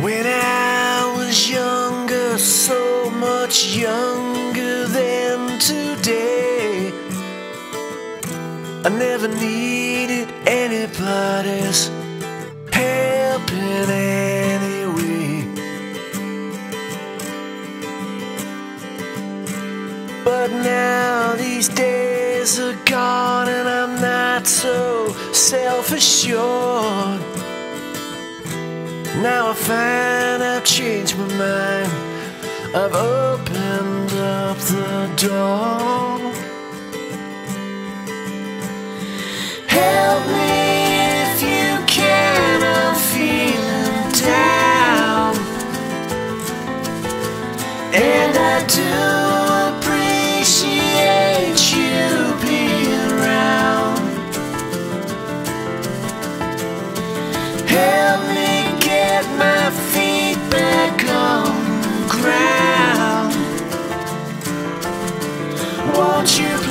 When I was younger, so much younger than today, I never needed anybody's help in any way. But now these days are gone, and I'm not so self assured. Now I find I've changed my mind. I've opened up the door. Won't you